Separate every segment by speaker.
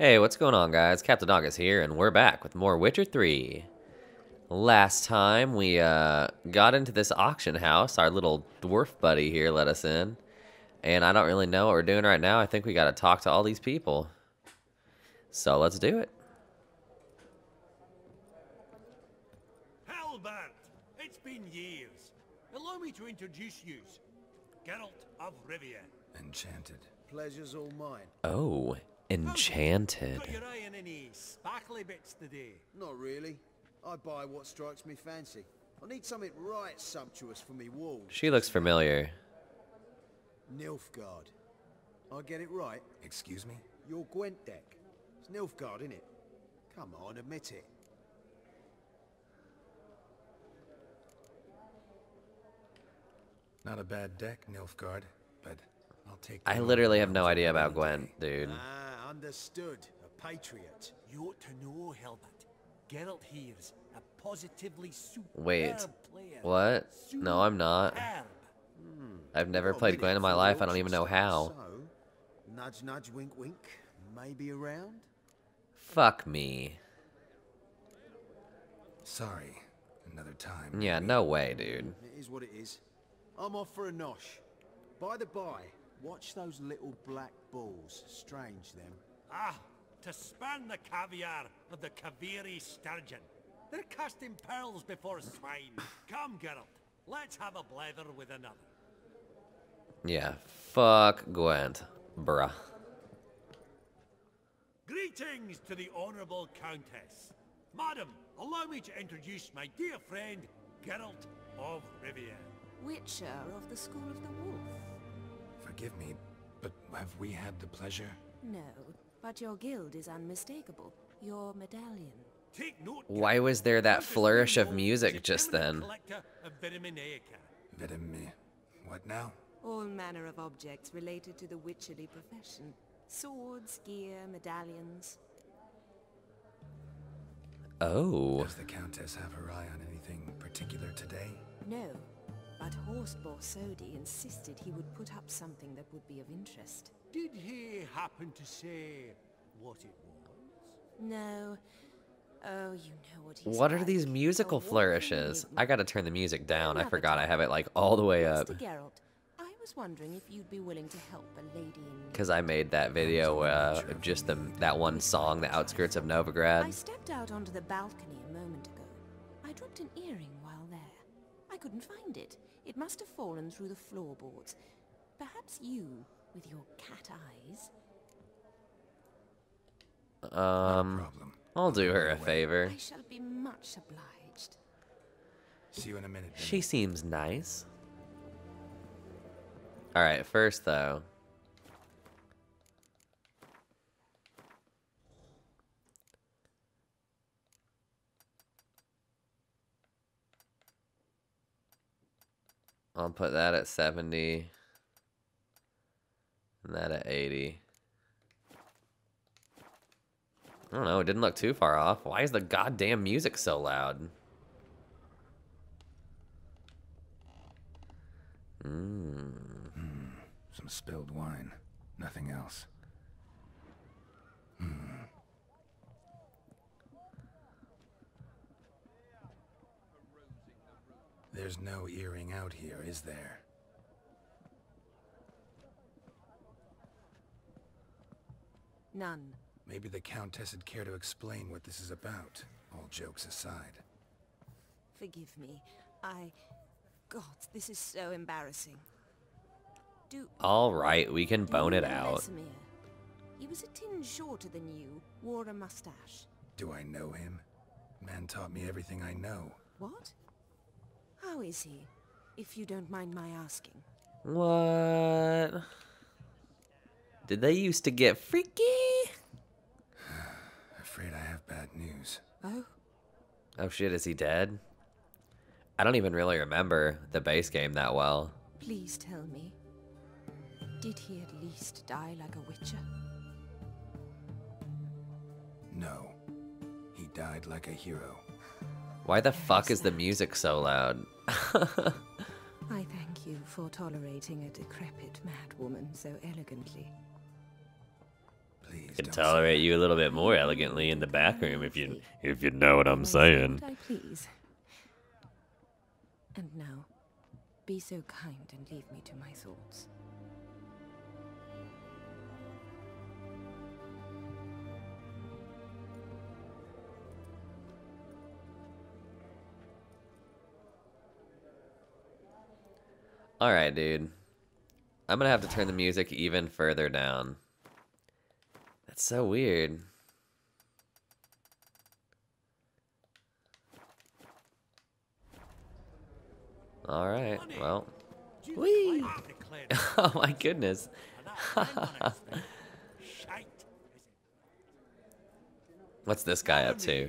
Speaker 1: Hey, what's going on, guys? Captain August here, and we're back with more Witcher 3. Last time, we uh, got into this auction house. Our little dwarf buddy here let us in. And I don't really know what we're doing right now. I think we got to talk to all these people. So let's do it.
Speaker 2: Halbert, it's been years. Allow me to introduce you. Geralt of Rivia.
Speaker 3: Enchanted.
Speaker 4: Pleasure's all mine.
Speaker 1: Oh, enchanted.
Speaker 2: Got your eye on any sparkly bits today?
Speaker 4: Not really. I buy what strikes me fancy. I need something right sumptuous for me walls.
Speaker 1: She looks familiar.
Speaker 4: Nilfgaard. I get it right?
Speaker 3: Excuse me?
Speaker 4: Your Gwent deck. It's Nilfgaard, isn't it? Come on, admit it.
Speaker 3: Not a bad deck, Nilfgaard, but I'll take
Speaker 1: I literally have no idea about
Speaker 3: Gwent,
Speaker 1: dude.
Speaker 4: Ah, understood. A patriot.
Speaker 2: You ought to know, Halbert. Geralt here's a positively superb
Speaker 1: Wait,
Speaker 2: player.
Speaker 1: What? No, I'm not.
Speaker 2: Superb.
Speaker 1: I've never
Speaker 4: Got
Speaker 1: played Gwent in my life. I don't even know how.
Speaker 4: So, nudge, nudge, wink, wink. Maybe around?
Speaker 1: Fuck me.
Speaker 3: Sorry. Another time.
Speaker 1: Yeah, no way, dude.
Speaker 4: It is what it is. I'm off for a nosh. By the by, watch those little black balls. Strange, them.
Speaker 2: Ah, to span the caviar of the Kaviri sturgeon. They're casting pearls before swine. Come, Geralt. Let's have a blather with another.
Speaker 1: Yeah, fuck Gwent. Bruh.
Speaker 2: Greetings to the Honourable Countess. Madam, allow me to introduce my dear friend, Geralt of Rivia.
Speaker 5: Witcher of the School of the Wolf.
Speaker 3: Forgive me, but have we had the pleasure?
Speaker 5: No, but your guild is unmistakable. Your medallion.
Speaker 2: Take note,
Speaker 1: Why was there that flourish of music just then?
Speaker 2: collector of Vitaminaica.
Speaker 3: Vitam... What now?
Speaker 5: All manner of objects related to the witcherly profession. Swords, gear, medallions.
Speaker 1: Oh.
Speaker 3: Does the Countess have her eye on anything particular today?
Speaker 5: No, but Horst Borsodi insisted he would put up something that would be of interest.
Speaker 2: Did he happen to say what it was?
Speaker 5: No. Oh, you know what he's
Speaker 1: What are these musical
Speaker 5: walking
Speaker 1: flourishes? I gotta turn the music down. I
Speaker 5: Another
Speaker 1: forgot I have it like all the way up.
Speaker 5: Mr. Geralt, I was wondering if you'd be willing to help a lady in
Speaker 1: Because I made that video uh, of just the, that one song, The Outskirts of Novigrad.
Speaker 5: I stepped out onto the balcony a moment ago. I dropped an earring while there. I couldn't find it. It must have fallen through the floorboards. Perhaps you, with your cat eyes.
Speaker 1: Um,
Speaker 3: Problem.
Speaker 1: I'll do her a favor.
Speaker 5: I shall be much obliged.
Speaker 3: See you in a minute. Vinny.
Speaker 1: She seems nice. Alright, first though. I'll put that at 70. And that at 80. I don't know, it didn't look too far off. Why is the goddamn music so loud?
Speaker 3: Some spilled wine. Nothing else. Hmm. There's no earring out here, is there?
Speaker 5: None.
Speaker 3: Maybe the Countess would care to explain what this is about, all jokes aside.
Speaker 5: Forgive me. I. God, this is so embarrassing. Do.
Speaker 1: Alright, we can
Speaker 5: do
Speaker 1: bone it out.
Speaker 5: Vesemir? He was a tinge shorter than you, wore a mustache.
Speaker 3: Do I know him? Man taught me everything I know.
Speaker 5: What? How is he, if you don't mind my asking?
Speaker 1: What? Did they used to get freaky?
Speaker 3: Afraid I have bad news.
Speaker 5: Oh,
Speaker 1: Oh shit, is he dead? I don't even really remember the base game that well.
Speaker 5: please tell me. Did he at least die like a witcher?
Speaker 3: No. He died like a hero.
Speaker 1: Why the fuck is the music so loud?
Speaker 5: I thank you for tolerating a decrepit madwoman so elegantly.
Speaker 3: Please,
Speaker 1: Could
Speaker 3: don't
Speaker 1: tolerate you a little bit more elegantly in the back room if you if you know what I'm saying.
Speaker 5: I please. And now, be so kind and leave me to my thoughts.
Speaker 1: All right, dude. I'm gonna have to turn the music even further down. That's so weird. All right. Well.
Speaker 2: Do
Speaker 1: Whee! Oh my goodness.
Speaker 2: that friend on its thing? Shite, is it?
Speaker 1: What's this guy up to?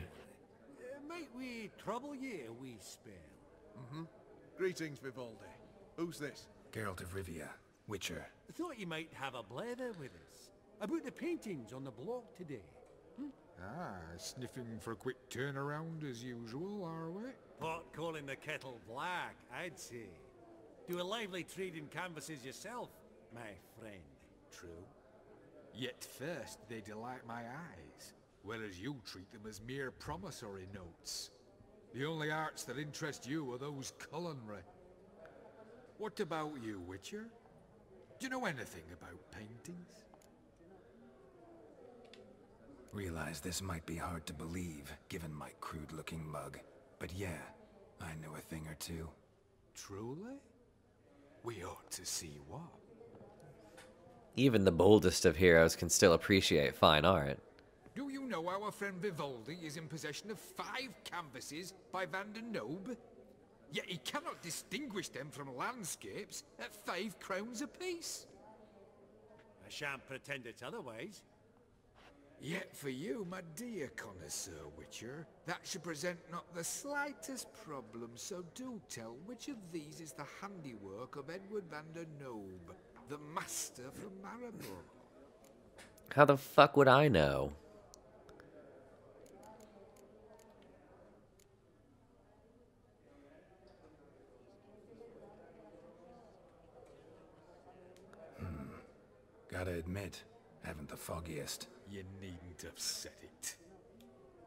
Speaker 2: Might we trouble ye a wee spell? Mm-hmm.
Speaker 6: Greetings, Vivaldi. Who's this?
Speaker 3: Geralt of Rivia, Witcher.
Speaker 2: I Thought you might have a blather with us about the paintings on the block today.
Speaker 7: Ah, sniffing for a quick turnaround as usual, are we?
Speaker 2: Pot calling the kettle black, I'd say. Do a lively trade in canvases yourself, my friend.
Speaker 7: True. Yet first they delight my eyes, whereas you treat them as mere promissory notes. The only arts that interest you are those culinary. What about you, Witcher? Do you know anything about paintings?
Speaker 3: Realize this might be hard to believe, given my crude-looking mug. But yeah, I know a thing or two.
Speaker 7: Truly? We ought to see what.
Speaker 1: Even the boldest of heroes can still appreciate fine art.
Speaker 7: Do you know our friend Vivaldi is in possession of five canvases by Van der Nobe? Yet he cannot distinguish them from landscapes at five crowns apiece.
Speaker 2: I shan't pretend it's otherwise.
Speaker 7: Yet for you, my dear connoisseur Witcher, that should present not the slightest problem, so do tell which of these is the handiwork of Edward van der Nobe, the master from Maribor.
Speaker 1: How the fuck would I know?
Speaker 3: Gotta admit, haven't the foggiest.
Speaker 7: You needn't have said it.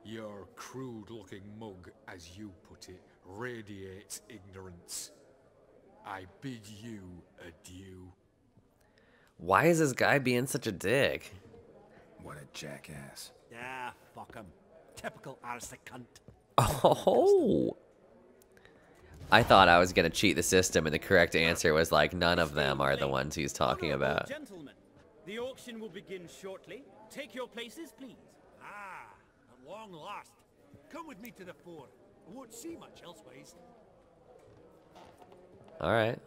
Speaker 7: Your crude-looking mug, as you put it, radiates ignorance. I bid you adieu.
Speaker 1: Why is this guy being such a dick?
Speaker 3: What a jackass.
Speaker 2: Yeah, fuck him. Typical arse cunt.
Speaker 1: Oh. I thought I was gonna cheat the system, and the correct answer was like none of them are the ones he's talking about.
Speaker 8: Gentlemen, the auction will begin shortly. Take your places, please.
Speaker 2: Ah, at long last. Come with me to the fore. I won't see much elsewise.
Speaker 1: All right.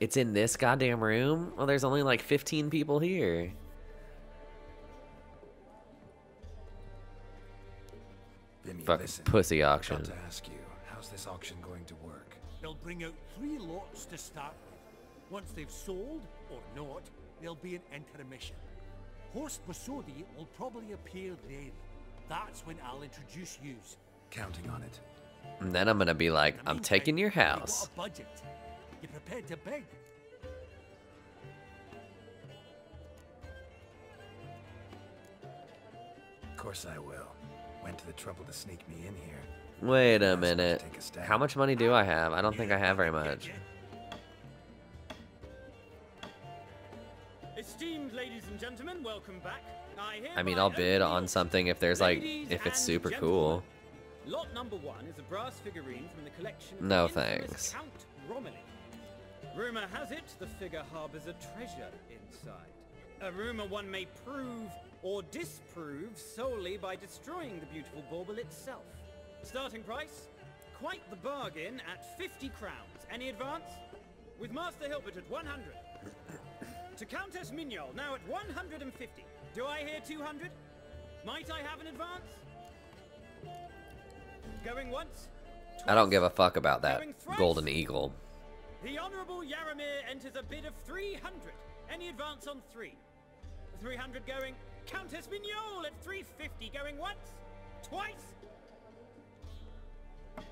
Speaker 1: It's in this goddamn room? Well, there's only like 15 people here.
Speaker 3: Vimme,
Speaker 1: Fucking
Speaker 3: listen.
Speaker 1: pussy auction.
Speaker 3: got to ask you, how's this auction going to work?
Speaker 2: They'll bring out three lots to start with. Once they've sold, or not, there'll be an intermission. Horst Borsodi will probably appear then. That's when I'll introduce yous.
Speaker 3: Counting on it.
Speaker 1: And then I'm gonna be like, I'm
Speaker 2: meantime,
Speaker 1: taking your
Speaker 2: you've got
Speaker 1: house.
Speaker 2: a budget. You prepared to beg?
Speaker 3: Of course I will. Went to the trouble to sneak me in here.
Speaker 1: Wait a
Speaker 3: Might as well
Speaker 1: minute.
Speaker 3: take a stab.
Speaker 1: How much money do I have? I don't think I have very much.
Speaker 8: Esteemed ladies and gentlemen, welcome back. I,
Speaker 1: I mean, I'll bid on something if there's like, if it's super cool.
Speaker 8: Lot number one is a brass figurine from the collection
Speaker 1: No thanks.
Speaker 8: Count Romilly. Rumor has it the figure harbors a treasure inside. A rumor one may prove or disprove solely by destroying the beautiful bauble itself. Starting price? Quite the bargain at 50 crowns. Any advance? With Master Hilbert at 100. to Countess Mignole, now at 150. Do I hear 200? Might I have an advance? Going once?
Speaker 1: I don't give a fuck about that golden eagle.
Speaker 8: The Honourable Yaromir enters a bid of 300. Any advance on three? 300 going. Countess Mignole at 350 going once? Twice?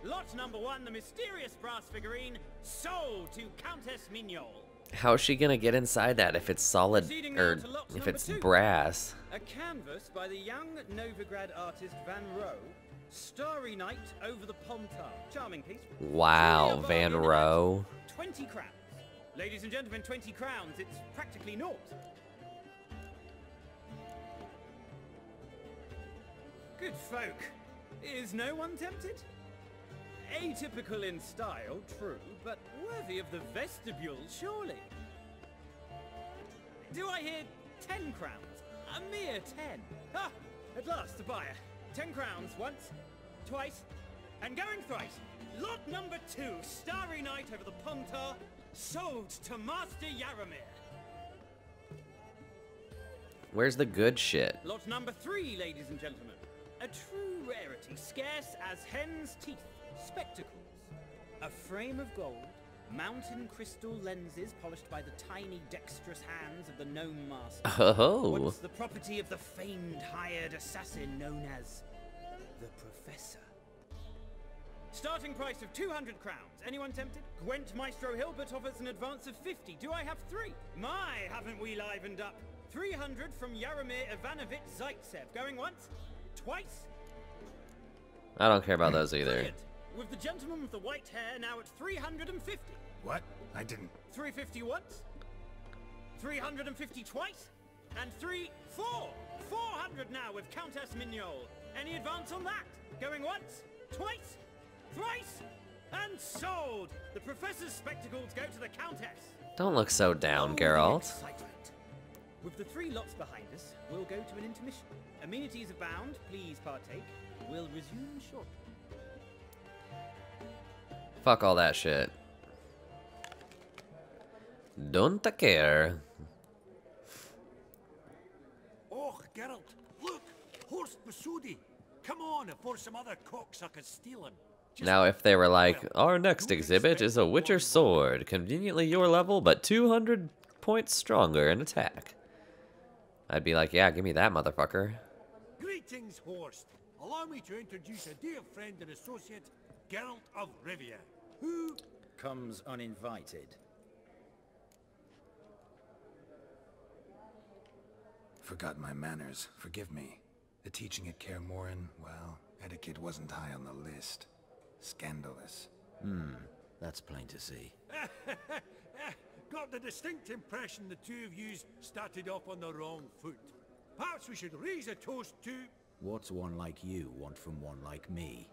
Speaker 8: Lot number one, the mysterious brass figurine, Sold to Countess Mignole.
Speaker 1: How's she gonna get inside that if it's solid or if it's
Speaker 8: two.
Speaker 1: brass?
Speaker 8: A canvas by the young Novigrad artist Van Rohe. Starry Night over the Pontar. Charming piece.
Speaker 1: Wow, Van Rohe.
Speaker 8: 20 crowns. Ladies and gentlemen, 20 crowns. It's practically naught. Good folk. Is no one tempted? Atypical in style, true, but worthy of the vestibule, surely. Do I hear 10 crowns? A mere 10. Ah, at last, a buyer. 10 crowns once, twice, and going thrice. Lot number two, Starry Night over the Pontar, sold to Master Yaromir.
Speaker 1: Where's the good shit?
Speaker 8: Lot number three, ladies and gentlemen. A true rarity, scarce as hen's teeth. Spectacles. A frame of gold, mountain crystal lenses polished by the tiny dexterous hands of the gnome master.
Speaker 1: Oh,
Speaker 8: Once the property of the famed hired assassin known as the Professor. Starting price of 200 crowns. Anyone tempted? Gwent Maestro Hilbert offers an advance of 50. Do I have three? My, haven't we livened up? 300 from Yaromir Ivanovich Zaitsev. Going once? Twice?
Speaker 1: I don't care about those either.
Speaker 8: Brilliant. With the gentleman with the white hair now at 350.
Speaker 3: What? I didn't.
Speaker 8: 350 once, 350 twice, and three, four, 400 now with Countess Mignole. Any advance on that? Going once, twice, thrice, and sold! The Professor's spectacles go to the Countess.
Speaker 1: Don't look so down,
Speaker 8: Oh,
Speaker 1: Geralt.
Speaker 8: excitement. With the three lots behind us, we'll go to an intermission. Amenities abound, please partake. We'll resume shortly.
Speaker 1: Fuck all that shit. Don't care.
Speaker 2: Oh, Geralt, look! Horst Borsodi! Come on before some other cocksuckers steal him. Just
Speaker 1: Now, if they were like, our next exhibit is a Witcher sword, conveniently your level, but 200 points stronger in attack. I'd be like, yeah, give me that motherfucker.
Speaker 2: Greetings, Horst. Allow me to introduce a dear friend and associate, Geralt of Rivia, who...
Speaker 9: Comes uninvited.
Speaker 3: Forgot my manners. Forgive me. The teaching at Kaer Morhen, well, etiquette wasn't high on the list. Scandalous. Hmm.
Speaker 9: That's plain to see.
Speaker 2: Got the distinct impression the two of you started off on the wrong foot. Perhaps we should raise a toast to...
Speaker 9: What's one like you want from one like me?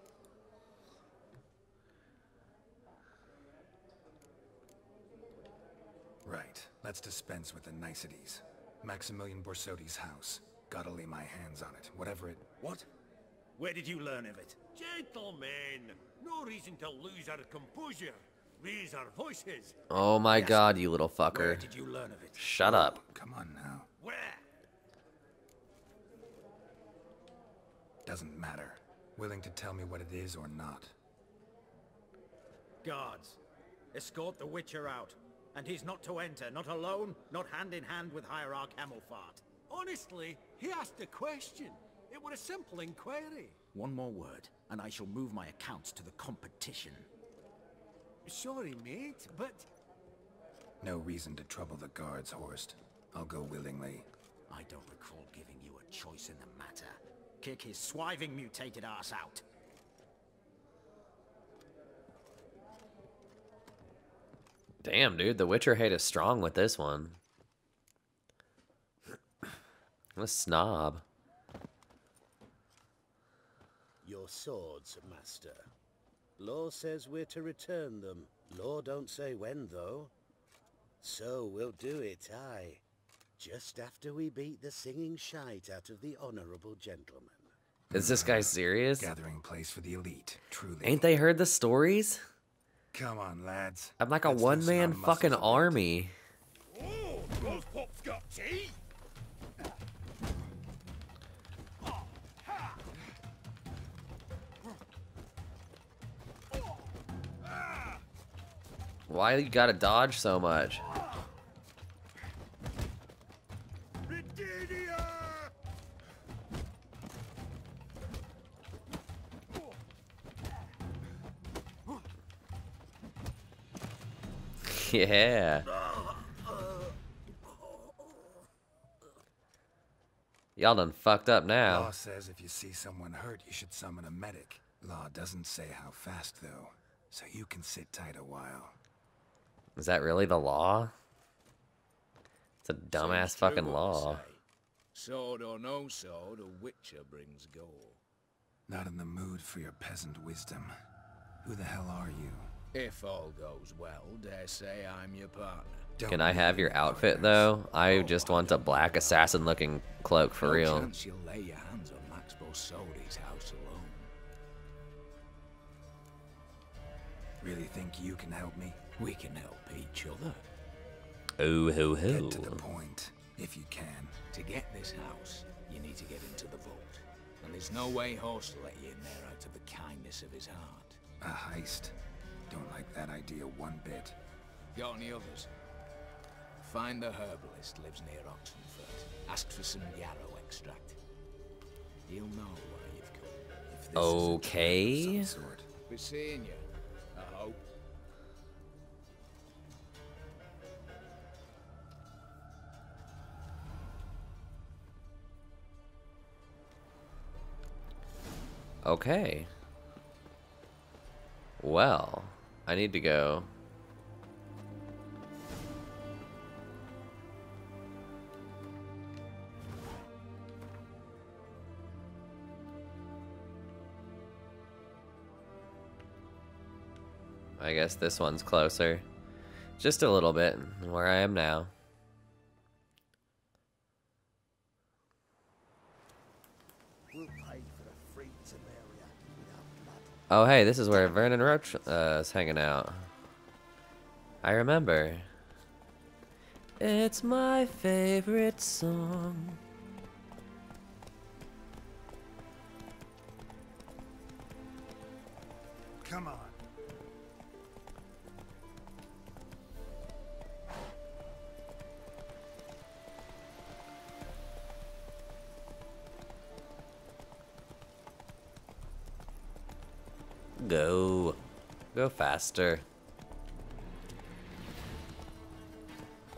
Speaker 3: Right. Let's dispense with the niceties. Maximilian Borsodi's house. Gotta lay my hands on it, whatever it...
Speaker 9: What? Where did you learn of it?
Speaker 2: Gentlemen, no reason to lose our composure. Raise our voices.
Speaker 1: Oh my
Speaker 9: Yes.
Speaker 1: god, you little fucker.
Speaker 9: Where
Speaker 1: fucker.
Speaker 9: did you learn of it?
Speaker 1: Shut up.
Speaker 3: Come on now.
Speaker 2: Where?
Speaker 3: Doesn't matter. Willing to tell me what it is or not.
Speaker 9: Guards, escort the Witcher out. And he's not to enter, not alone, not hand in hand with Hierarch Hemmelfart.
Speaker 2: Honestly, he asked a question. It was a simple inquiry.
Speaker 9: One more word, and I shall move my accounts to the competition.
Speaker 2: Sorry, mate, but
Speaker 3: No reason to trouble the guards, Horst. I'll go willingly.
Speaker 9: I don't recall giving you a choice in the matter. Kick his swiving mutated ass out.
Speaker 1: Damn, dude, the Witcher hate is strong with this one. What a snob.
Speaker 10: Your swords, master. Law says we're to return them. Law don't say when, though. So we'll do it, aye. Just after we beat the singing shite out of the honorable gentleman.
Speaker 1: Is this guy serious?
Speaker 3: Gathering place for the elite, truly.
Speaker 1: Ain't they heard the stories?
Speaker 3: Come on, lads.
Speaker 1: I'm like a
Speaker 3: Let's
Speaker 1: one man fucking army.
Speaker 2: Oh, those pops got tea.
Speaker 1: Why you gotta dodge so much? Yeah. Y'all done fucked up now.
Speaker 3: Law says if you see someone hurt, you should summon a medic. Law doesn't say how fast, though, so you can sit tight a while.
Speaker 1: Is that really the law? It's a dumbass
Speaker 11: Seems true
Speaker 1: fucking law.
Speaker 11: say. Sword or no sword, a witcher brings goal.
Speaker 3: Not in the mood for your peasant wisdom. Who the hell are you?
Speaker 11: If all goes well, dare say I'm your partner.
Speaker 1: Can I have your outfit though? I just want a black assassin looking cloak for
Speaker 11: no
Speaker 1: real.
Speaker 11: chance you'll lay your hands on Max Borsodi's house alone.
Speaker 3: Really think you can help me?
Speaker 11: We can help each other.
Speaker 1: Oh ho ho.
Speaker 3: Get to the point, if you can.
Speaker 11: To get this house, you need to get into the vault. And there's no way Horst will let you in there out of the kindness of his heart.
Speaker 3: A heist. Don't like that idea one bit.
Speaker 11: Got any others? Find the herbalist lives near Oxenfurt. Ask for some yarrow extract. He'll know why you've come. If this
Speaker 1: Okay.
Speaker 11: is a trap of some sort. Be seeing you. I hope.
Speaker 1: Okay. Well, I need to go. I guess this one's closer. Just a little bit where I am now. Oh, hey, this is where Vernon Roche uh, is hanging out. I remember. It's my favorite song.
Speaker 3: Come on.
Speaker 1: Go. Go faster.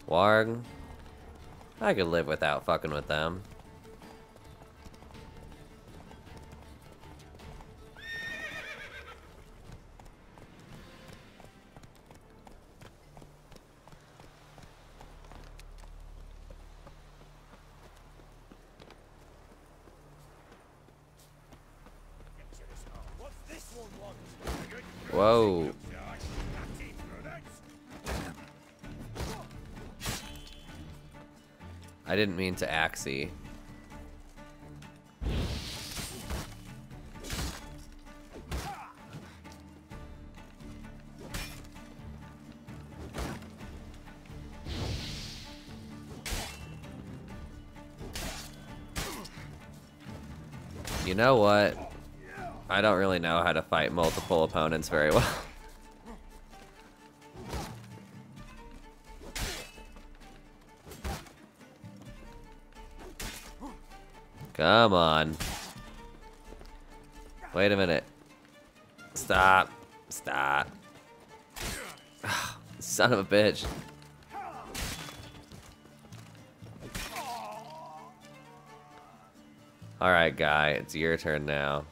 Speaker 1: Warg. I could live without fucking with them. Axie. You know what? I don't really know how to fight multiple opponents very well. Come on. Wait a minute. Stop. Stop. Son of a bitch. Alright, guy. It's your turn now.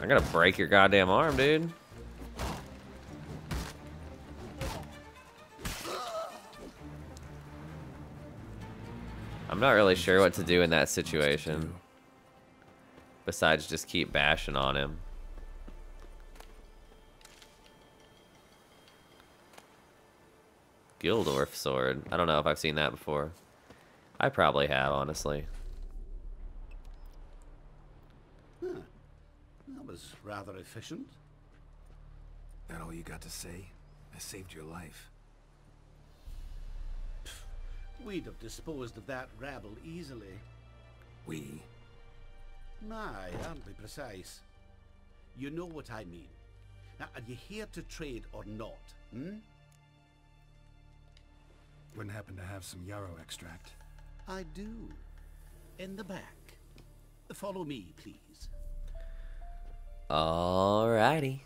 Speaker 1: I'm gonna break your goddamn arm, dude. I'm not really sure what to do in that situation. Besides just keep bashing on him. Gildorf sword. I don't know if I've seen that before. I probably have, honestly.
Speaker 12: That was rather efficient.
Speaker 3: That all you got to say? I saved your life.
Speaker 12: We'd have disposed of that rabble easily.
Speaker 3: We?
Speaker 12: My, aren't we precise? You know what I mean. Now, are you here to trade or not, hmm?
Speaker 3: Wouldn't happen to have some yarrow extract.
Speaker 12: I do. In the back. Follow me, please.
Speaker 1: Alrighty.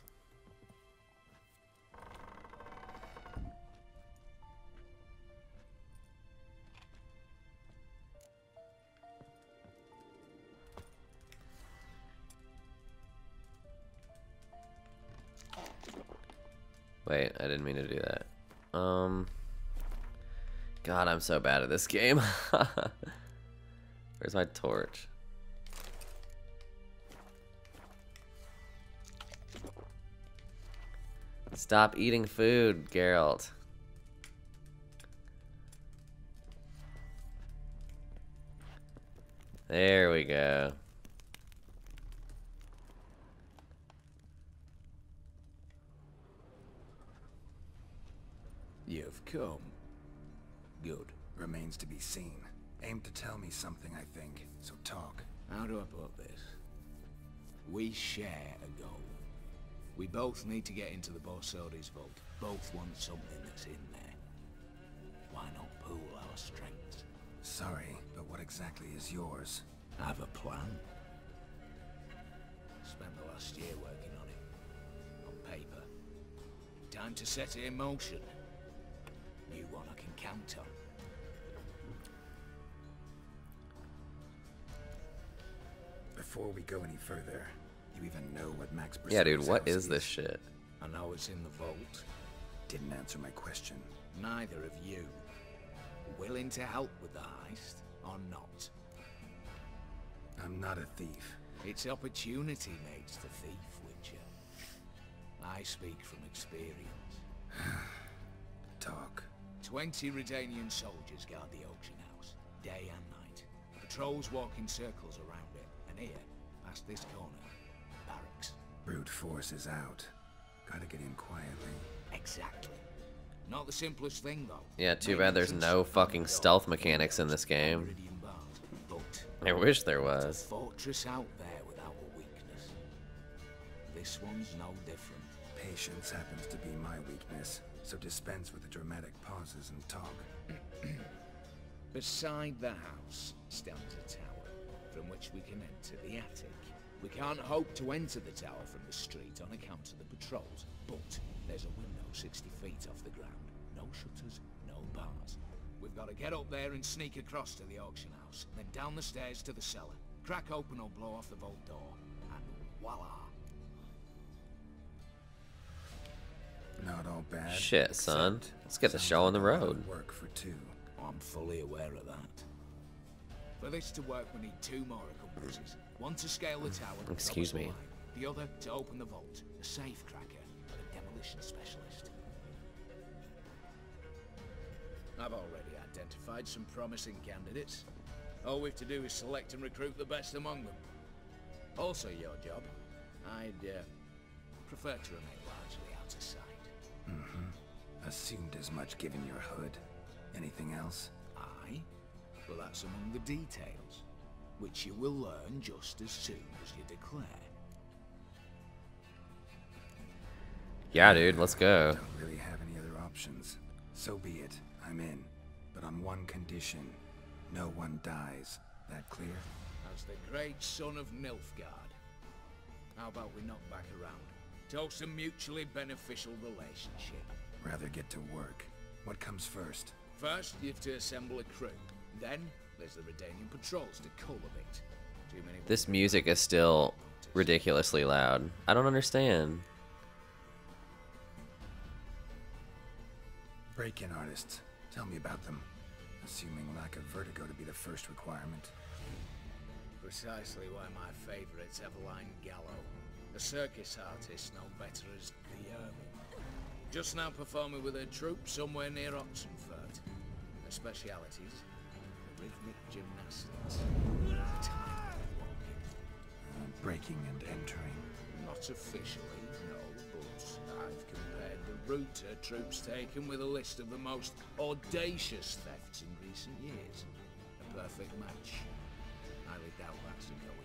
Speaker 1: Wait, I didn't mean to do that. Um. God, I'm so bad at this game. Where's my torch? Stop eating food, Geralt. There we go.
Speaker 11: You've come. Good.
Speaker 3: Remains to be seen. Aim to tell me something, I think. So talk.
Speaker 11: How do I put this? We share a goal. We both need to get into the Borsodi's vault. Both want something that's in there. Why not pool our strengths?
Speaker 3: Sorry, but what exactly is yours?
Speaker 11: I have a plan. Spent the last year working on it. On paper. Time to set it in motion. New one I can count on.
Speaker 3: Before we go any further, you even know what Max
Speaker 1: Yeah, dude, what
Speaker 3: is,
Speaker 1: is this shit?
Speaker 11: I know it's in the vault.
Speaker 3: Didn't answer my question.
Speaker 11: Neither of you. Willing to help with the heist, or not?
Speaker 3: I'm not a thief.
Speaker 11: It's opportunity makes the thief, Witcher. I speak from experience.
Speaker 3: Talk.
Speaker 11: Twenty Redanian soldiers guard the auction house, day and night. Patrols walk in circles around it, and here, past this corner, barracks.
Speaker 3: Brute force is out. Gotta get in quietly.
Speaker 11: Exactly. Not the simplest thing, though.
Speaker 1: Yeah, too bad there's no fucking stealth mechanics in this game.
Speaker 11: Meridian bars, But
Speaker 1: I wish there
Speaker 11: There's a
Speaker 1: was.
Speaker 11: fortress out there without a weakness. This one's no different.
Speaker 3: Patience happens to be my weakness, so dispense with the dramatic pauses and talk.
Speaker 11: Beside the house stands a tower, from which we can enter the attic. We can't hope to enter the tower from the street on account of the patrols, but there's a window 60 feet off the ground. No shutters, no bars. We've got to get up there and sneak across to the auction house, then down the stairs to the cellar, crack open or blow off the vault door, and voila!
Speaker 3: Not all bad.
Speaker 1: Shit, son. Let's get the show on the
Speaker 3: like a lot of
Speaker 1: road.
Speaker 3: Work for two.
Speaker 11: I'm fully aware of that. For this to work, we need two more accomplices. One to scale the tower.
Speaker 1: Excuse me.
Speaker 11: The other to open the vault. A safe cracker and a demolition specialist. I've already identified some promising candidates. All we've to do is select and recruit the best among them. Also your job. I'd uh, prefer to remain
Speaker 3: Mm-hmm. Assumed as much given your hood. Anything else?
Speaker 11: Aye? Well, that's among the details, which you will learn just as soon as you declare.
Speaker 1: Yeah, dude, let's go.
Speaker 3: Don't really have any other options. So be it. I'm in. But on one condition. No one dies. That clear?
Speaker 11: As the great son of Nilfgaard. How about we knock back around? Toast a mutually beneficial relationship.
Speaker 3: Rather get to work. What comes first?
Speaker 11: First, you have to assemble a crew. Then, there's the Redanian patrols to cultivate. Too many
Speaker 1: This music is still ridiculously loud. I don't understand.
Speaker 3: Break-in artists. Tell me about them. Assuming lack of vertigo to be the first requirement.
Speaker 11: Precisely why my favourite's Eveline Gallo. A circus artist no better as the Ermine. Just now performing with her troupe somewhere near Oxenfurt. Her specialities, rhythmic gymnastics. Time walking.
Speaker 3: Breaking and entering.
Speaker 11: Not officially, no, but I've compared the route her troops taken with a list of the most audacious thefts in recent years. A perfect match. Highly doubt that's a coincidence.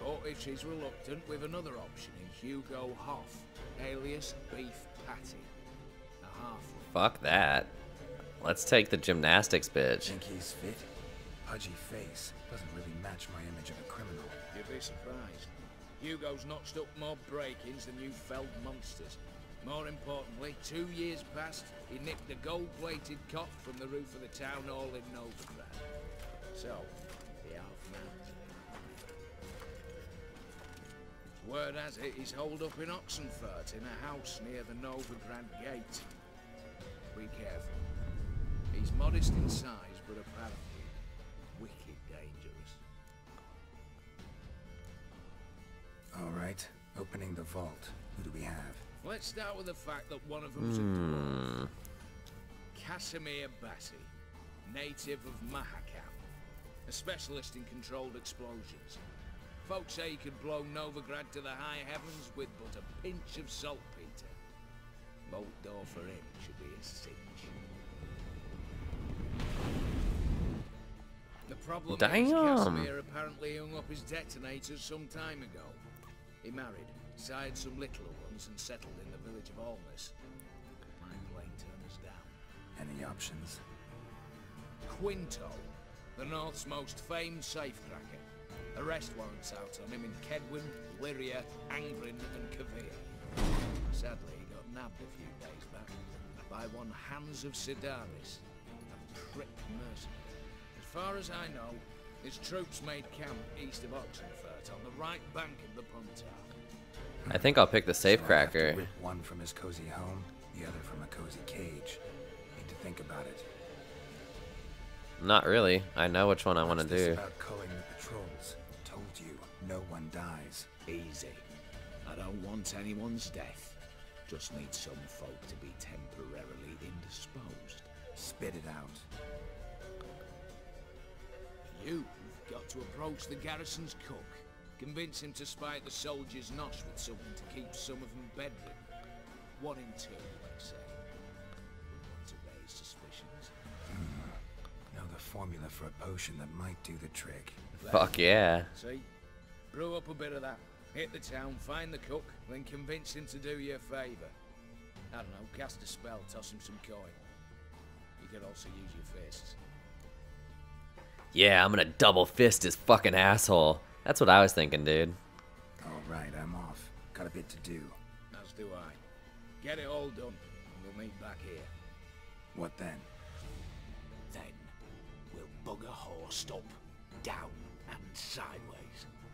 Speaker 11: But if she's reluctant, with another option in Hugo Hoff, alias Beef Patty. A half
Speaker 1: Fuck that. Let's take the gymnastics bitch.
Speaker 3: Think he's fit? Pudgy face. Doesn't really match my image of a criminal.
Speaker 11: You'd be surprised. Hugo's notched up more break-ins than you felled monsters. More importantly, two years past, he nicked a gold-plated cop from the roof of the town hall in Novigrad. So, Word has it he's holed up in Oxenfurt in a house near the Novigrad gate. Be careful. He's modest in size, but apparently wicked dangerous.
Speaker 3: All right, opening the vault. Who do we have?
Speaker 11: Let's start with the fact that one of them's a
Speaker 1: Hmm.
Speaker 11: dwarf. Casimir Bassi, native of Mahakam, a specialist in controlled explosions. Folks say he could blow Novigrad to the high heavens with but a pinch of saltpeter. Bolt door for him should be a cinch. The problem is
Speaker 1: Damn.
Speaker 11: Casimir apparently hung up his detonators some time ago. He married, sired some littler ones, and settled in the village of Alness. My plane turned us down.
Speaker 3: Any options?
Speaker 11: Quinto, the North's most famed safecracker. Arrest warrants out on him in Kaedwen, Lyria, Angren, and Kovir. Sadly, he got nabbed a few days back by one Hans of Cidaris, a prick mercenary. As far as I know, his troops made camp east of Oxenfurt on the right bank of the Pontar.
Speaker 1: I think I'll pick the
Speaker 3: So I have to
Speaker 1: safecracker.
Speaker 3: rip one from his cozy home, the other from a cozy cage. Need to think about it.
Speaker 1: Not really. I know which one I want to
Speaker 3: What's this
Speaker 1: do.
Speaker 3: about culling the patrols? Told you, no one dies.
Speaker 11: Easy. I don't want anyone's death. Just need some folk to be temporarily indisposed.
Speaker 3: Spit it out.
Speaker 11: You've got to approach the garrison's cook. Convince him to spite the soldiers' nosh with something to keep some of them bedridden. One in two, let's say. We want to raise suspicions. Hmm.
Speaker 3: Know the formula for a potion that might do the trick.
Speaker 1: Fuck yeah.
Speaker 11: See? Brew up a bit of that. Hit the town, find the cook, then convince him to do you a favour. I don't know, cast a spell, toss him some coin. You could also use your fists.
Speaker 1: Yeah, I'm gonna double fist his fucking asshole. That's what I was thinking, dude.
Speaker 3: All right, I'm off. Got a bit to do.
Speaker 11: As do I. Get it all done, and we'll meet back here.
Speaker 3: What then?
Speaker 11: Then, we'll bugger Horst up, down and sideways,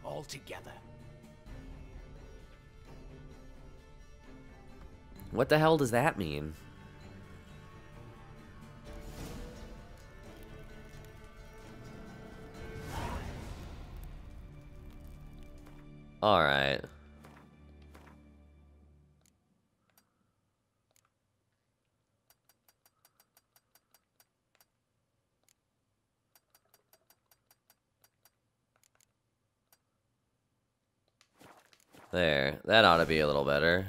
Speaker 11: all together.
Speaker 1: What the hell does that mean? Alright. There. That ought to be a little better.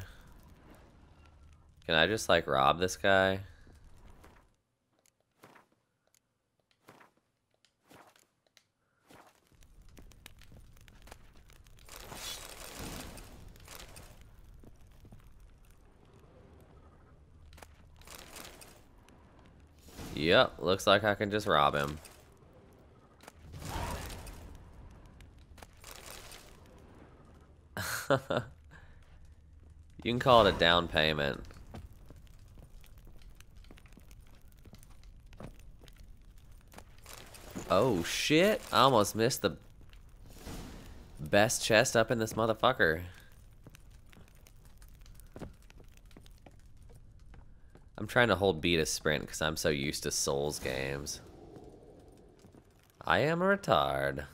Speaker 1: Can I just like rob this guy? Yep, looks like I can just rob him. you can call it a down payment. Oh shit, I almost missed the best chest up in this motherfucker. I'm trying to hold B to sprint because I'm so used to Souls games. I am a retard.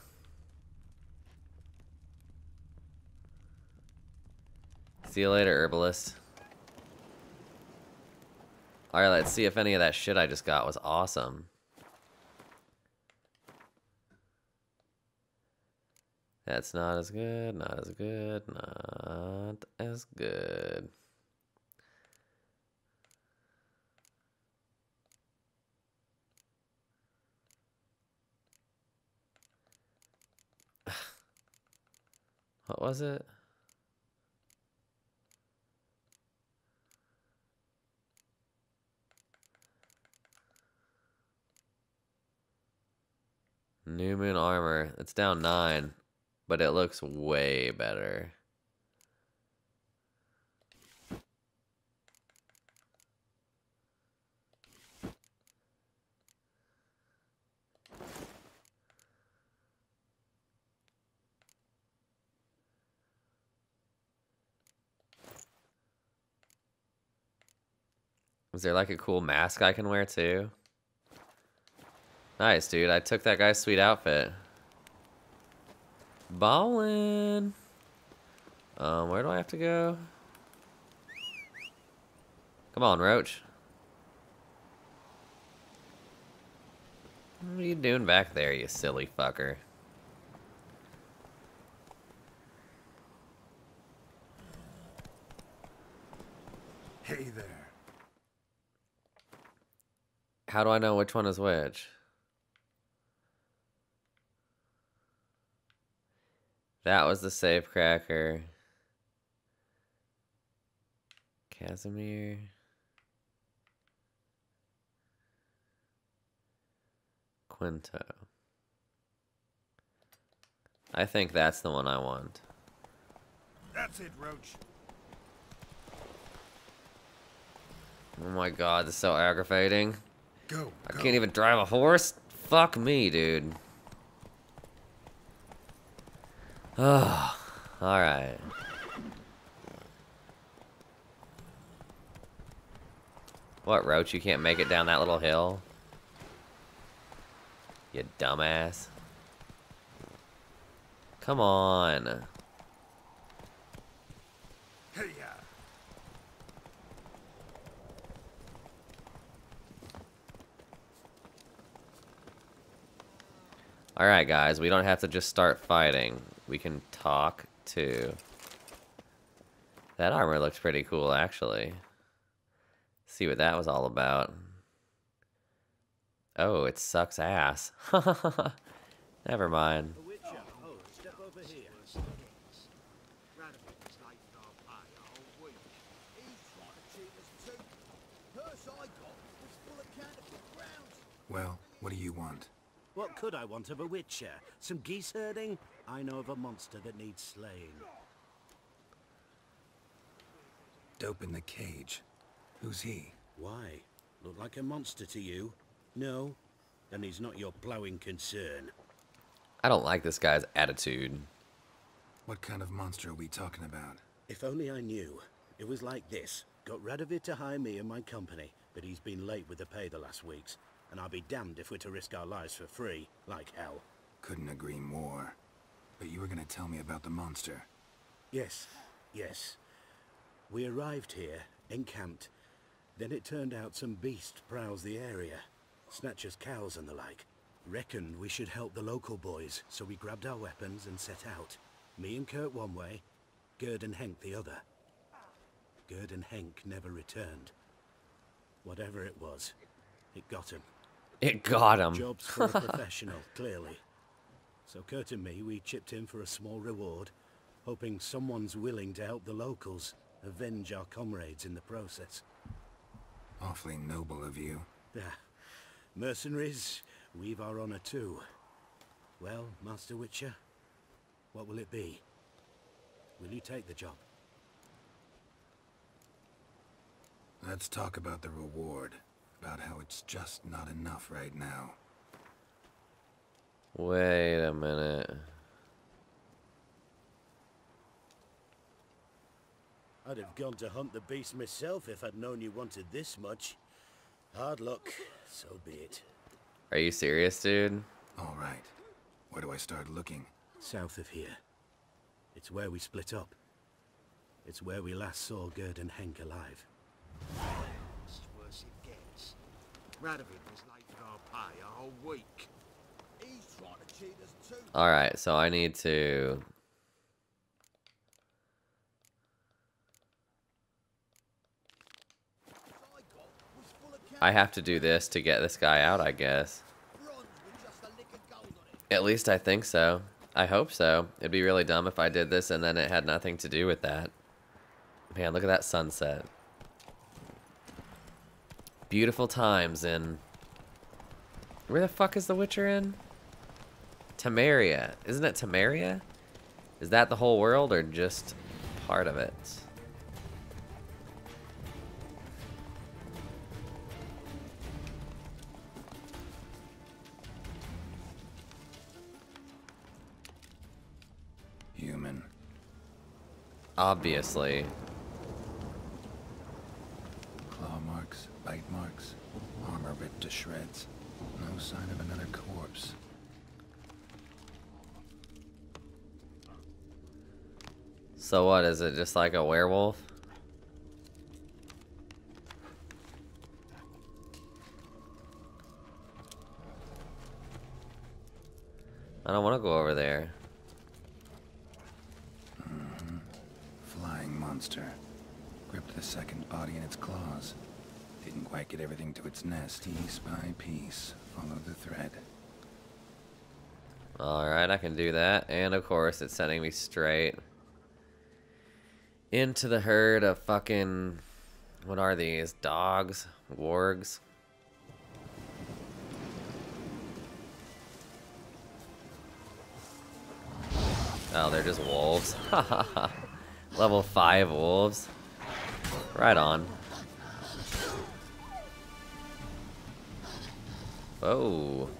Speaker 1: See you later, herbalist. Alright, let's see if any of that shit I just got was awesome. That's not as good, not as good, not as good. What was it? New Moon Armor. It's down nine, but it looks way better. Is there like a cool mask I can wear too? Nice, dude. I took that guy's sweet outfit. Ballin'. Um, where do I have to go? Come on, Roach. What are you doing back there, you silly fucker?
Speaker 3: Hey there.
Speaker 1: How do I know which one is which? That was the safe cracker. Casimir. Quinto. I think that's the one I want.
Speaker 6: That's it, Roach.
Speaker 1: Oh my god, this is so aggravating.
Speaker 3: Go.
Speaker 1: I
Speaker 3: go.
Speaker 1: can't even drive a horse? Fuck me, dude. Oh, alright. What, Roach? You can't make it down that little hill? You dumbass. Come on. Alright, guys, we don't have to just start fighting. We can talk to... That armor looks pretty cool, actually. See what that was all about. Oh, it sucks ass. Never mind.
Speaker 10: The Witcher, oh, step over here.
Speaker 3: Well, what do you want?
Speaker 10: What could I want of a Witcher? Some geese herding? I know of a monster that needs slaying.
Speaker 3: Dope in the cage. Who's he?
Speaker 10: Why? Look like a monster to you? No? Then he's not your ploughing concern.
Speaker 1: I don't like this guy's attitude.
Speaker 3: What kind of monster are we talking about?
Speaker 10: If only I knew. It was like this. Got Radovid to hire me and my company, but he's been late with the pay the last weeks. And I'll be damned if we're to risk our lives for free, like hell.
Speaker 3: Couldn't agree more. But you were gonna tell me about the monster.
Speaker 10: Yes, yes. We arrived here, encamped. Then it turned out some beast prowls the area. Snatches cows and the like. Reckoned we should help the local boys, so we grabbed our weapons and set out. Me and Kurt one way, Gerd and Henk the other. Gerd and Henk never returned. Whatever it was, it got him.
Speaker 1: It got him.
Speaker 10: Job's for a professional, clearly. So Kurt and me, we chipped in for a small reward, hoping someone's willing to help the locals avenge our comrades in the process.
Speaker 3: Awfully noble of you.
Speaker 10: Ah, mercenaries, we've our honor too. Well, Master Witcher, what will it be? Will you take the job?
Speaker 3: Let's talk about the reward. About how it's just not enough right now.
Speaker 1: Wait a minute.
Speaker 10: I'd have gone to hunt the beast myself if I'd known you wanted this much. Hard luck, so be it.
Speaker 1: Are you serious, dude?
Speaker 3: All right. Where do I start looking?
Speaker 10: South of here. It's where we split up. It's where we last saw Gerd and Henk alive.
Speaker 11: It's worse it gets. Radovid was late for our pay a whole week.
Speaker 4: He's trying to cheat us too.
Speaker 1: Alright, so I need to... I have to do this to get this guy out, I guess. At least I think so. I hope so. It'd be really dumb if I did this and then it had nothing to do with that. Man, look at that sunset. Beautiful times in... Where the fuck is the Witcher in? Temeria. Isn't it Temeria? Is that the whole world or just part of it?
Speaker 3: Human.
Speaker 1: Obviously.
Speaker 3: Claw marks, bite bite marks, armor ripped to shreds. No sign of another corpse.
Speaker 1: So what, is it just like a werewolf? I don't want to go over there.
Speaker 3: Mm-hmm. Flying monster. Gripped the second body in its claws. Didn't quite get everything to its nest. Piece by piece. Follow the thread.
Speaker 1: Alright, I can do that. And of course, it's sending me straight into the herd of fucking. What are these? Dogs? Wargs? Oh, they're just wolves. Level 5 wolves. Right on. Oh.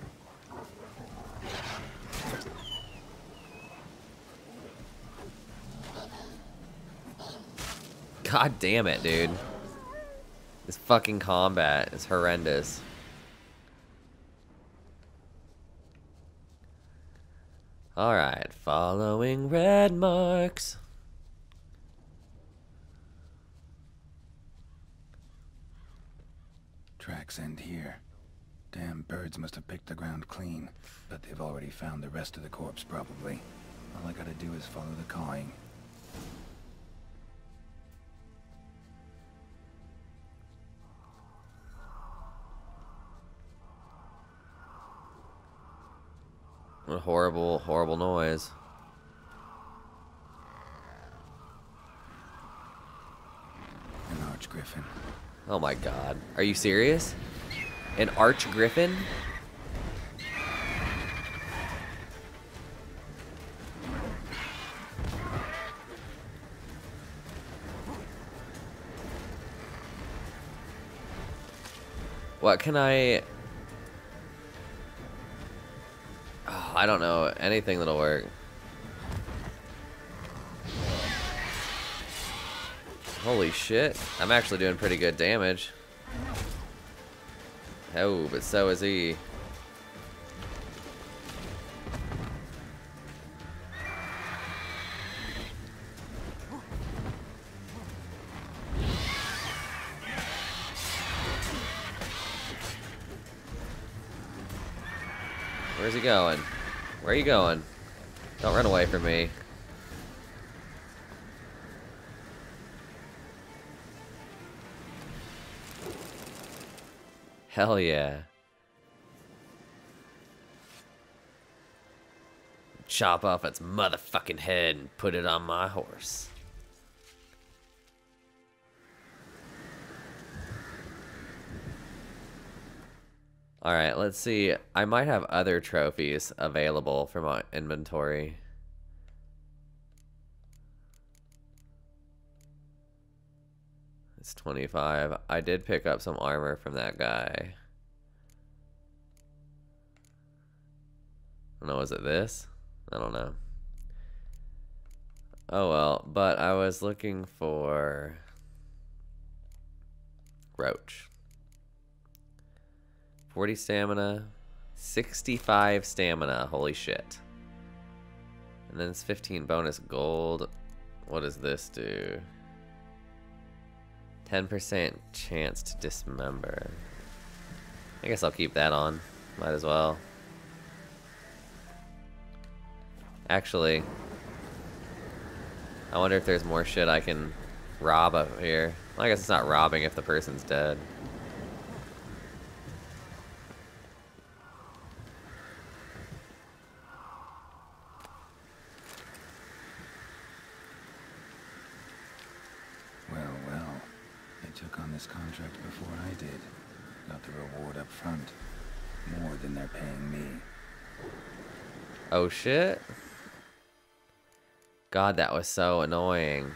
Speaker 1: God damn it, dude. This fucking combat is horrendous. Alright, following red marks.
Speaker 3: Tracks end here. Damn birds must have picked the ground clean. But they've already found the rest of the corpse, probably. All I gotta do is follow the cawing.
Speaker 1: What a horrible, horrible noise.
Speaker 3: An arch griffin.
Speaker 1: Oh my god. Are you serious? An arch griffin? What can I... I don't know. Anything that'll work. Holy shit. I'm actually doing pretty good damage. Oh, but so is he. Where's he going? Where are you going? Don't run away from me. Hell yeah. Chop off its motherfucking head and put it on my horse. Alright, let's see. I might have other trophies available for my inventory. It's 25. I did pick up some armor from that guy. I don't know, was it this? I don't know. Oh well, but I was looking for Roach. 40 stamina, 65 stamina, holy shit. And then it's 15 bonus gold. What does this do? 10% chance to dismember. I guess I'll keep that on. Might as well. Actually, I wonder if there's more shit I can rob up here. Well, I guess it's not robbing if the person's dead.
Speaker 3: Well, well. They took on this contract before I did. Got the reward up front. More than they're paying me.
Speaker 1: Oh shit. God, that was so annoying.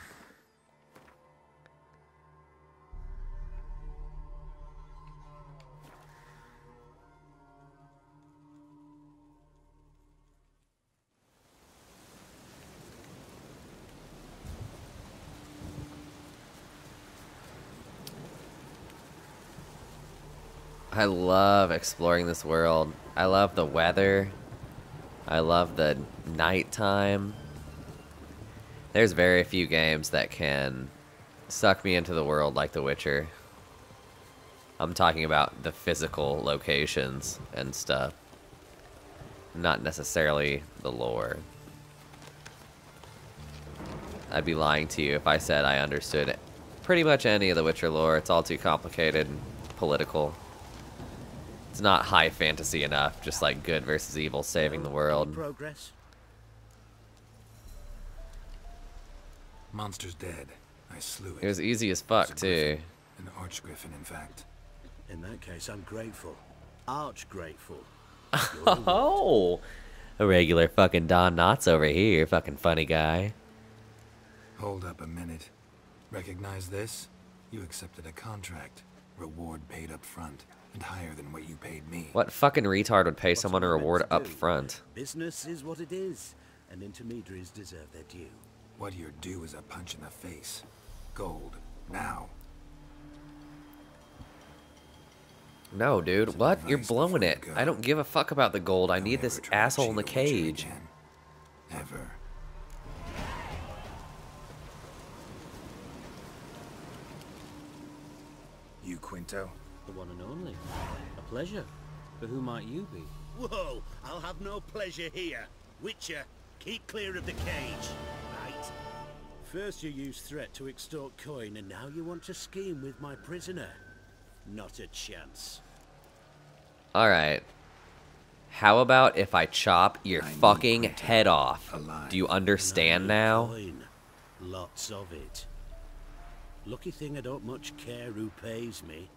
Speaker 1: I love exploring this world. I love the weather. I love the nighttime. There's very few games that can suck me into the world like The Witcher. I'm talking about the physical locations and stuff, not necessarily the lore. I'd be lying to you if I said I understood pretty much any of the Witcher lore. It's all too complicated and political. It's not high fantasy enough, just like good versus evil saving the world.
Speaker 10: Progress?
Speaker 3: Monster's dead. I slew it.
Speaker 1: It was easy as fuck, too.
Speaker 3: An archgriffin, in fact.
Speaker 10: In that case, I'm grateful. Arch grateful.
Speaker 1: Oh! A regular fucking Don Knotts over here, fucking funny guy.
Speaker 3: Hold up a minute. Recognize this? You accepted a contract. Reward paid up front, and higher than what you paid me.
Speaker 1: What fucking retard would pay someone a reward up front?
Speaker 10: Business is what it is, and intermediaries deserve their due.
Speaker 3: What you're due is a punch in the face. Gold. Now.
Speaker 1: No, dude. What? You're blowing it. I don't give a fuck about the gold. I need this asshole in the cage.
Speaker 3: Ever. You, Quinto?
Speaker 13: The one and only. A pleasure. But who might you be?
Speaker 10: Whoa! I'll have no pleasure here. Witcher, keep clear of the cage. Right. First you used threat to extort coin, and now you want to scheme with my prisoner. Not a chance.
Speaker 1: Alright. How about if I chop your fucking head off? Do you understand now?
Speaker 10: Coin. Lots of it. Lucky thing I don't much care who pays me.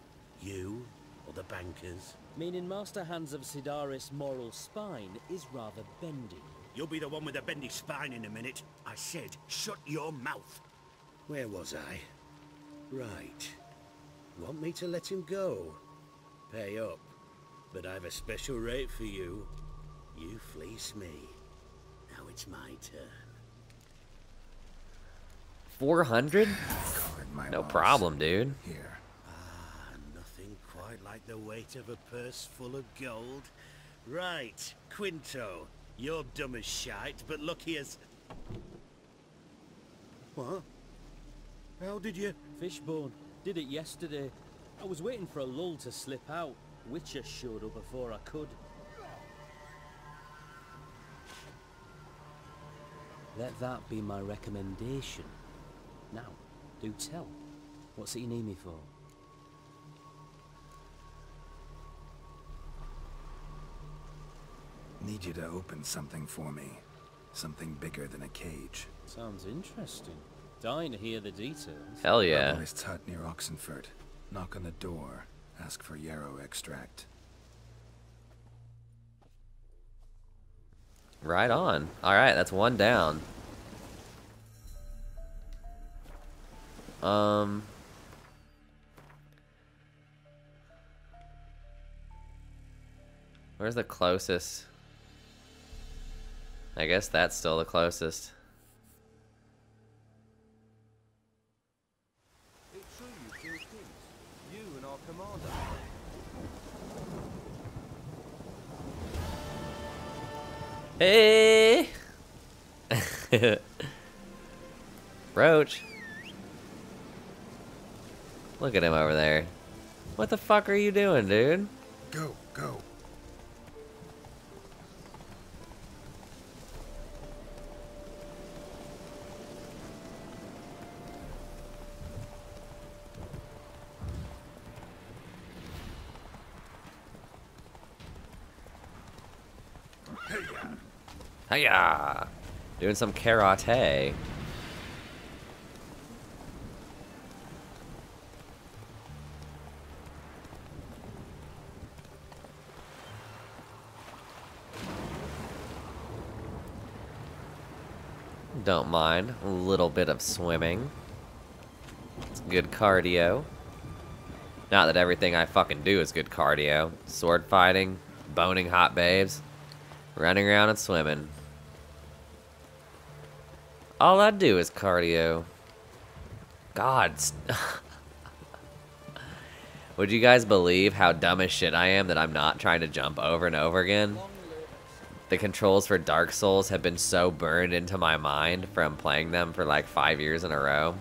Speaker 10: You or the bankers.
Speaker 13: Meaning Master Hands of Cidaris' moral spine is rather bendy.
Speaker 10: You'll be the one with the bendy spine in a minute. I said, shut your mouth. Where was I? Right. Want me to let him go? Pay up. But I've a special rate for you. You fleece me. Now it's my turn.
Speaker 1: 400? No problem, dude.
Speaker 3: Here.
Speaker 10: Quite like the weight of a purse full of gold. Right, Quinto. You're dumb as shite, but lucky as... What? How did you...
Speaker 13: Fishbone. Did it yesterday. I was waiting for a lull to slip out. Witcher showed up before I could. Let that be my recommendation. Now, do tell. What's it you need me for?
Speaker 3: Need you to open something for me. Something bigger than a cage.
Speaker 13: Sounds interesting. Dying to hear the details.
Speaker 1: Hell yeah.
Speaker 3: Herbalist's hut near Oxenfurt. Knock on the door. Ask for yarrow extract.
Speaker 1: Right on. Alright, that's one down. Um... Where's the closest? I guess that's still the closest.
Speaker 4: It's true you killed kings. You and our commander.
Speaker 1: Hey! Roach. Look at him over there. What the fuck are you doing, dude?
Speaker 3: Go, go.
Speaker 1: Hiya! Doing some karate. Don't mind a little bit of swimming. It's good cardio. Not that everything I fucking do is good cardio. Sword fighting, boning hot babes, running around and swimming. All I do is cardio. God. Would you guys believe how dumb as shit I am that I'm not trying to jump over and over again? The controls for Dark Souls have been so burned into my mind from playing them for like five years in a row.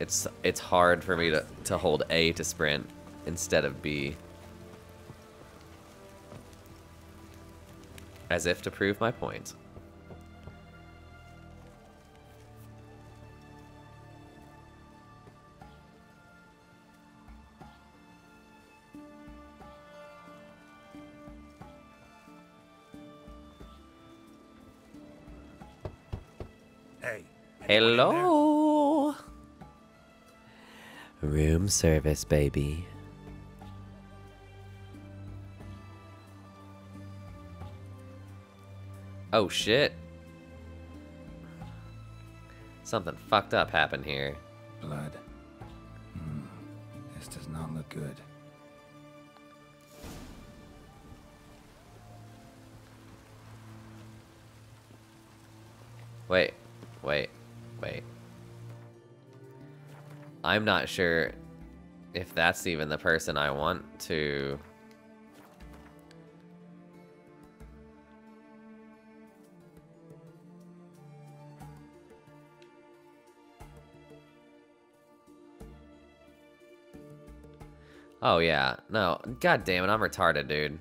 Speaker 1: It's it's hard for me to, to hold A to sprint instead of B. As if to prove my point. Hello. Room service, baby. Oh shit. Something fucked up happened here. I'm not sure if that's even the person I want to. Oh yeah, no, god damn it, I'm retarded, dude.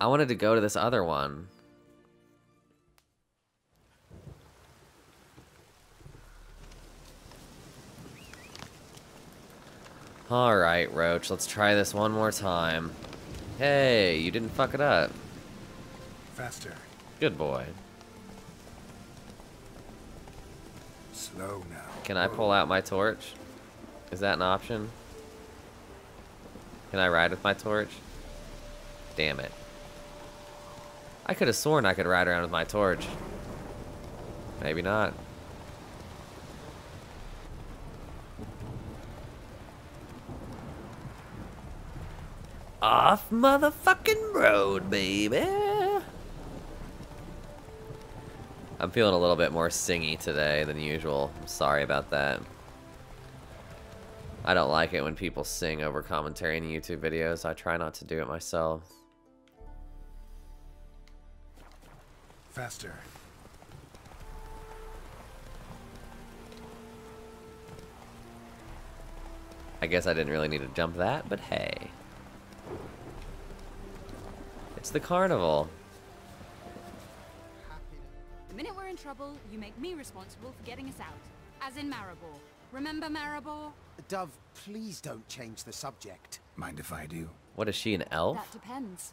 Speaker 1: I wanted to go to this other one. Alright, Roach, let's try this one more time. Hey, you didn't fuck it up.
Speaker 3: Faster.
Speaker 1: Good boy.
Speaker 3: Slow now.
Speaker 1: Can I pull out my torch? Is that an option? Can I ride with my torch? Damn it. I could have sworn I could ride around with my torch. Maybe not. Off motherfucking road, baby. I'm feeling a little bit more singy today than usual. I'm sorry about that. I don't like it when people sing over commentary in YouTube videos. I try not to do it myself.
Speaker 3: Faster.
Speaker 1: I guess I didn't really need to jump that, but hey. It's the carnival.
Speaker 14: The minute we're in trouble, you make me responsible for getting us out. As in Maribor. Remember Maribor?
Speaker 4: Dove, please don't change the subject.
Speaker 3: Mind if I do?
Speaker 1: What is she, an elf?
Speaker 14: That depends.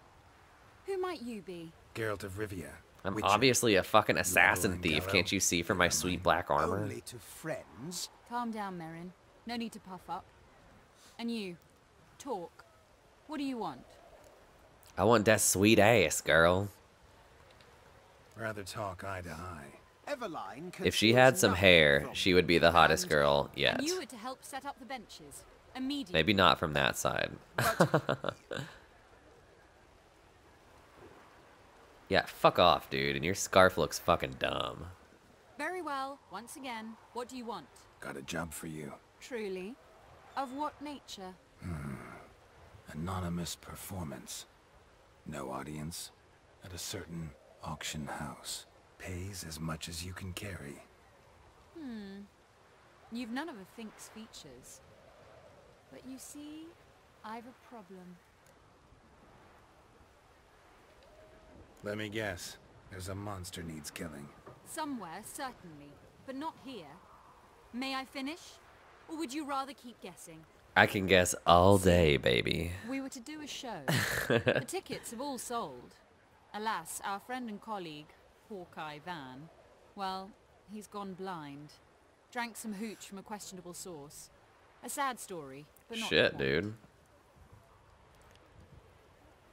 Speaker 14: Who might you be?
Speaker 3: Geralt of Rivia.
Speaker 1: I'm
Speaker 3: Witcher.
Speaker 1: obviously a fucking assassin thief,
Speaker 3: Gallo.
Speaker 1: can't you see from my sweet black armor?
Speaker 4: Only to friends.
Speaker 14: Calm down, Merrin. No need to puff up. And you, talk. What do you want?
Speaker 1: I want that sweet ass, girl.
Speaker 3: Rather talk eye to eye.
Speaker 4: Eveline
Speaker 1: If she had some hair, she would be the hottest girl yet.
Speaker 14: And you were to help set up the benches. Immediately.
Speaker 1: Maybe not from that side. yeah, fuck off, dude. And your scarf looks fucking dumb.
Speaker 14: Very well. Once again, what do you want?
Speaker 3: Got a job for you.
Speaker 14: Truly? Of what nature? Hmm.
Speaker 3: Anonymous performance. No audience. At a certain auction house. Pays as much as you can carry.
Speaker 14: Hmm. You've none of a Fink's features. But you see, I've a problem.
Speaker 3: Let me guess. There's a monster needs killing.
Speaker 14: Somewhere, certainly. But not here. May I finish? Or would you rather keep guessing?
Speaker 1: I can guess all day, baby.
Speaker 14: We were to do a show. the tickets have all sold. Alas, our friend and colleague, Hawkeye Van, well, he's gone blind. Drank some hooch from a questionable source. A sad story, but not
Speaker 1: Shit, dude.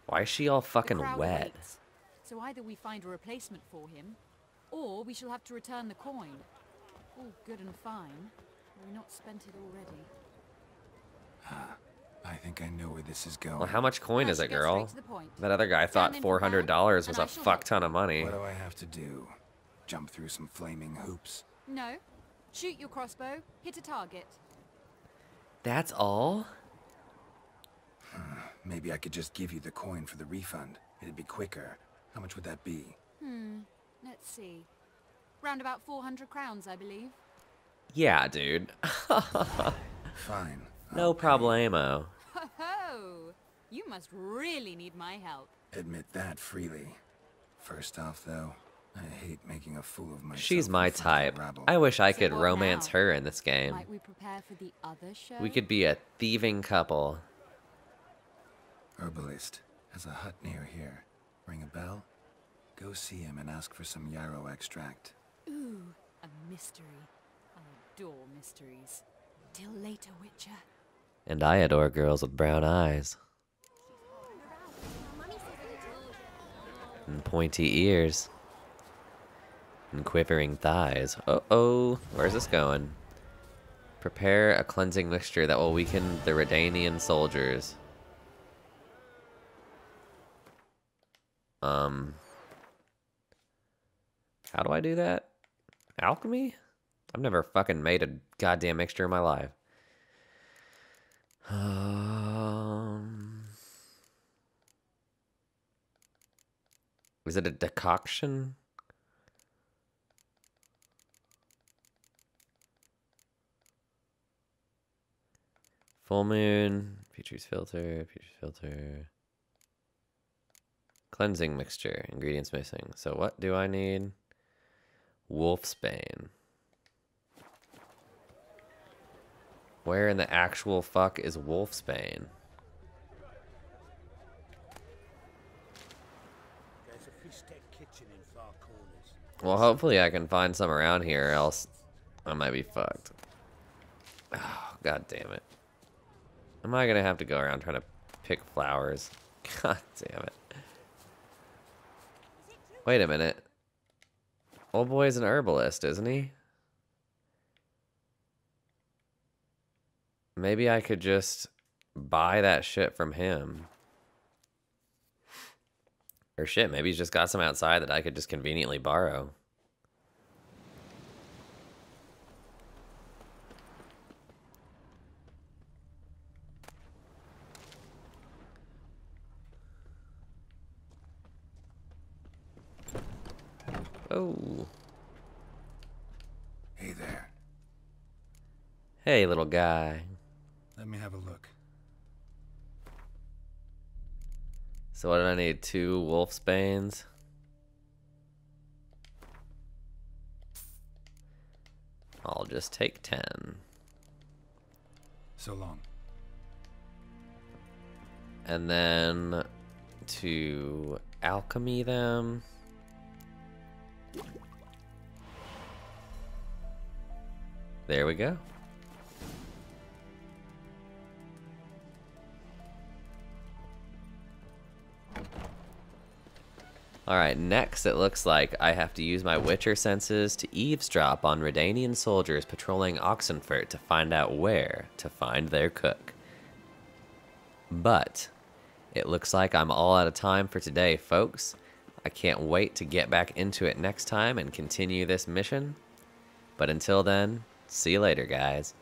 Speaker 1: Why is she all fucking wet?
Speaker 14: waits. So either we find a replacement for him, or we shall have to return the coin. All good and fine. We've not spent it already.
Speaker 3: I think I know where this is going.
Speaker 1: Well, how much coin is it, girl?
Speaker 14: straight to the point.
Speaker 1: That other guy thought
Speaker 14: Stand in
Speaker 1: four
Speaker 14: for
Speaker 1: hundred
Speaker 14: that,
Speaker 1: dollars was a fuck ton of money.
Speaker 3: What do I have to do? Jump through some flaming hoops?
Speaker 14: No, Shoot your crossbow, hit a target.
Speaker 1: That's all?
Speaker 3: Maybe I could just give you the coin for the refund. It'd be quicker. How much would that be?
Speaker 14: Hmm, let's see. Round about 400 crowns, I believe.
Speaker 1: Yeah, dude.
Speaker 3: Fine.
Speaker 1: No problemo.
Speaker 14: Ho ho! You must really need my help.
Speaker 3: Admit that freely. First off, though, I hate making a fool of myself.
Speaker 1: She's my
Speaker 3: in front of
Speaker 1: type. I wish I
Speaker 14: So
Speaker 1: could romance
Speaker 14: now?
Speaker 1: her in this game.
Speaker 14: Might we prepare for the other show?
Speaker 1: We could be a thieving couple.
Speaker 3: Herbalist has a hut near here. Ring a bell? Go see him and ask for some yarrow extract.
Speaker 14: Ooh, a mystery. I adore mysteries. Till later, Witcher.
Speaker 1: And I adore girls with brown eyes. And pointy ears. And quivering thighs. Uh oh. Where's this going? Prepare a cleansing mixture that will weaken the Redanian soldiers. Um. How do I do that? Alchemy? I've never fucking made a goddamn mixture in my life. Um, is it a decoction? Full moon, features filter, features filter. Cleansing mixture, ingredients missing. So what do I need? Wolfsbane. Where in the actual fuck is Wolfsbane?
Speaker 10: There's a fish tech kitchen in far corners.
Speaker 1: Well, hopefully I can find some around here, else I might be fucked. Oh, God damn it. Am I gonna have to go around trying to pick flowers? God damn it. Wait a minute. Old boy's an herbalist, isn't he? Maybe I could just buy that shit from him. Or shit, maybe he's just got some outside that I could just conveniently borrow. Oh.
Speaker 3: Hey there.
Speaker 1: Hey, little guy.
Speaker 3: Let me have a look.
Speaker 1: So what do I need? Two Wolfsbanes? I'll just take ten.
Speaker 3: So long.
Speaker 1: And then to alchemy them. There we go. Alright, next it looks like I have to use my Witcher senses to eavesdrop on Redanian soldiers patrolling Oxenfurt to find out where to find their cook. But it looks like I'm all out of time for today, folks. I can't wait to get back into it next time and continue this mission. But until then, see you later, guys.